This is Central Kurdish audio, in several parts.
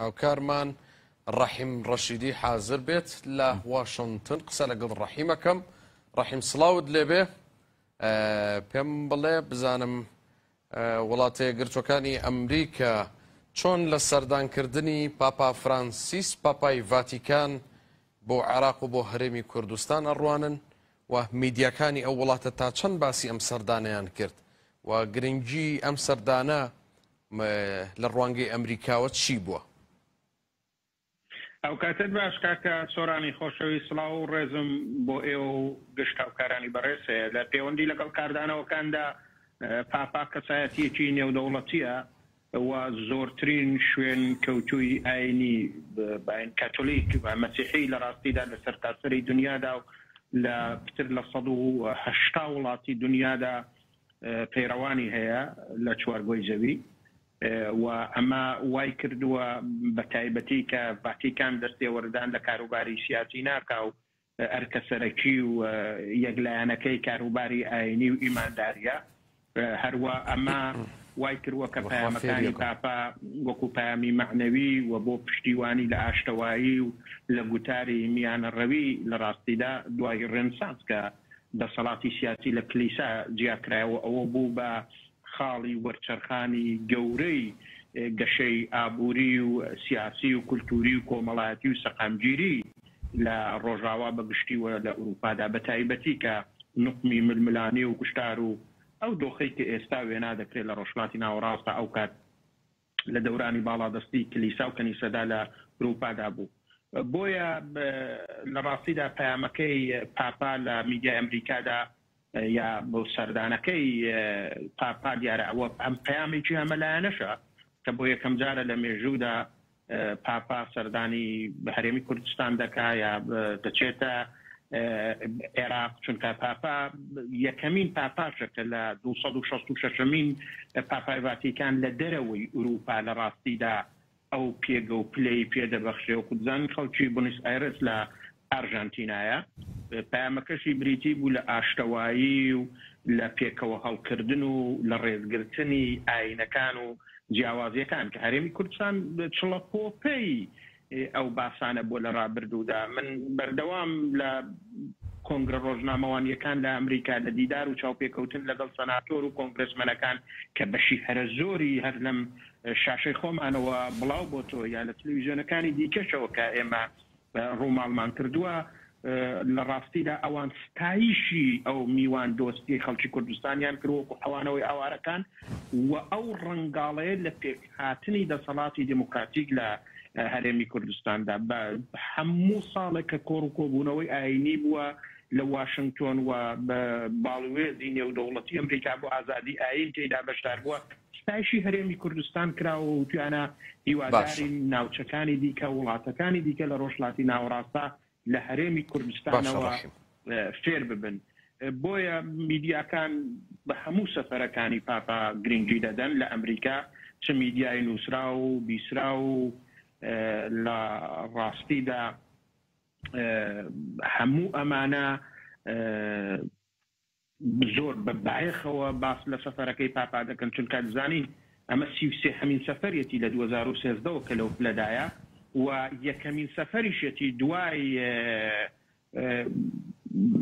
هاوکارمان ڕەحیم ڕەشیدی حازر بێت لە واشنتن قسە لەگەڵ ڕەحیمەکەم ڕەحیم سلااوت لێبێ پێم بڵێ بزانم وڵاتەیە گرتوەکانی ئەمریکا چۆن لە سەردانکردنی پاپا فرانسیس پاپای ڤاتیکان بۆ عێراق و بۆ هەرێمی کوردستان ئەڕوانن و میدیاکانی ئەو وڵاتە تا چەند باسی ئەم سەردانیان کرد و گرنگی ئەم سەردانە لە ڕوانگەی ئەمریکاوە چی بووە؟ ئەوکاتەت باش کاکە سۆرانی خۆشەویست، سڵاو و ڕێزم بۆ ئێوە و گشت هاوکارانی بەڕێز هەیە. لە پێوەندی لەگەڵ کاردانەوەکاندا، پاپا کەسایەتییەکی نێودەوڵەتییە و زۆرترین شوێن کەوتووی ئایینی، بایین کاتۆلیک، مەسیحی لە ڕاستیدا لە سەرتاسەری دنیادا و لە پتر لە سەد و هەشتا وڵاتی دنیادا، پەیڕەوانی هەیە لە چوارگۆی زەوی و ئەمە وای کردووە بە تایبەتی کە ڤاتیکان دەستێوەردان لە کاروباری سیاسی ناکا و ئەرکە سەرەکی و یەکلایەنەکەی کاروباری ئاینی و ئیمانداریە هەروە ئەمە وای کردووە کە پەیامەکانی پاپا وەکو پامی معنەوی و بۆ پشتیوانی لە ئاشتەوایی و لە گوتاری میانەڕەوی لە ڕاستیدا دوای ڕێنسانس کە دەسەڵاتی سیاسی لە کلیسا جیا کرایەوە، ئەوە بوو بە خاڵی وەرچەرخانی گەورەی گەشەی ئابووری و سیاسی و کولتووری و کۆمەڵایەتی و سەقامگیری لە ڕۆژاوا بە گشتی و لە ئورووپادا بە تایبەتی کە نوقمی ململانێ و کوشتار و ئەو دۆخەی کە ئێستا وێنا دەکرێت لە ڕۆژهەڵاتی ناوەڕاستدا ئەوکات لە دەورانی باڵادەستی کلیسا و کەنیسەدا لە رووپادا بوو. بۆیە لە راستیدا پەیامەکەی پاپا لە میدیای ئەمریکادا یا بۆ سەردانەکەی پاپا دیارە ئەوە هەم پەیامێکی هەمەلایەنەشە کە بۆ یەکەمجارە لە مێژوودا پاپا سەردانی هەرێمی کوردستان دەکا یا دەچێتە عێراق چونکە پاپا یەکەمین پاپاشە کە لە 266مین پاپای ڤاتیکان لە دەرەوەی ئوروپا لە ڕاستیدا ئەو پێگە و پلەی پێدەبەخشێ و قودزان خەڵکی بنیس ئایرس لە ئارژانتینایە پامەکەشی بریتی بوو لە ئاشتەوایی و لە پێکەوە هەڵکردن و لە ڕێزگرتنی ئاینەکان و جیاوازیەکان کە هەرێمی کوردستان چڵەپۆپەی ئەو باسانە بووە لە ڕابردوودا. من بەردەوام لە کۆنگرە ڕۆژنامەوانییەکان لە ئەمریکا، لە دیدار و چاوپێکەوتن لەگەڵ سەناتۆر و کۆنگرەسمەنەکان کە بەشی هەرە زۆری هەر لەم شاشەی خۆمانەوە بڵاو بۆتەوە یا لە تلویزیۆنەکانی دیکەشەوە کە ئێمە ڕووماڵمان کردووە، لە ڕاستیدا ئەوان ستایشی ئەو میوان دۆستیەی خەڵکی کوردستانیان کرد وەکو حەوانەوەی ئاوارەکان و ئەو ڕەنگاڵەیە لە پێکهاتنی دەسەڵاتی دیموکراتیک لە هەرێمی کوردستاندا بە هەموو ساڵێک کە کۆڕ و کۆبوونەوەی ئاینی بووە لە واشنگتۆن و بە باڵوێزی نێودەوڵەتی ئەمریکا بۆ ئازادی ئاین تێیدا بەشدار بووە ستایشی هەرێمی کوردستان کراوە و تویانە هیوادارین ناوچەکانی دیکە و وڵاتەکانی دیکە لە ڕۆژهەڵاتی ناوەڕاستە لە هەرێمی کوردستانەوە فێر ببن. بۆیە میدیاکان بە هەموو سەفەرەکانی پاپا گرنگی دەدەن لە ئەمریکا چ میدیای نووسراو و بیسراو و لە ڕاستیدا هەموو ئەمانە زۆر بە بایەخەوە باس لە سەفەرەکەی پاپا دەکەن، چونکا دەزانین ئەمە سی و سێ هەمین سەفەرێتی لە دوو هەزار و سێزدە وە کە لەو پلەدایە و یەکەمین سەفەریشێتی دوای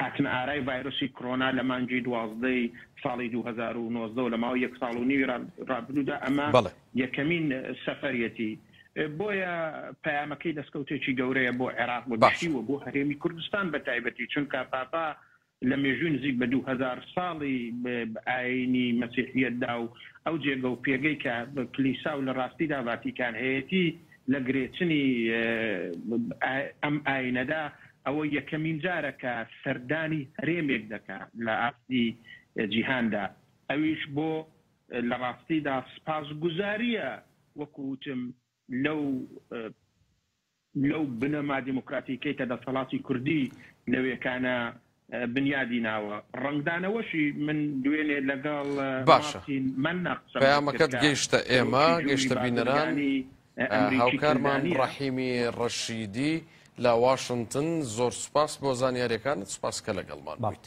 هاتنە ئارای ڤایرۆسی کرۆنا لە مانگی دوازدە ی ساڵی دوو هەزار و نۆزدە و لە ماوەی یەک ساڵ و نیوی رابردوودا ئەمە یەکەمین سەفەرێتی بۆیە پەیامەکەی دەستکەوتێکی گەورەیە بۆ عێراق بە گشتی و بۆ هەرێمی کوردستان بە تایبەتی چونکا پاپا لە مێژووی نزیک بە دوو هەزار ساڵی ئایینی مەسیحییەتدا و ئەو جێگە و پێگەی کە کلیسا و لە ڕاستیدا ڤاتیکان هەیەتی لە گرێچنی ئەم ئایینەدا، ئەوە یەکەمین جارە کە سەردانی هەرێمێک دەکا لە ئاستی جیهاندا، ئەویش بۆ لە ڕاستیدا سوپاسگوزارییە وەکو وتم لەو لەو بنەما دیموکراتیکەی کە دەسەڵاتی کوردی لەوێ کانە بنیادی ناوە ڕەنگدانەوەشی من دوێنێ لەگەڵ باشە پەیامەکەت گەیشتە ئێمە گەشتە بینەران هاوکارمان ڕەحیمی ڕەشیدی لە واشنتن زۆر سوپاس بۆ زانیارەکانت سوپاس کە لەگەڵمان بابیت.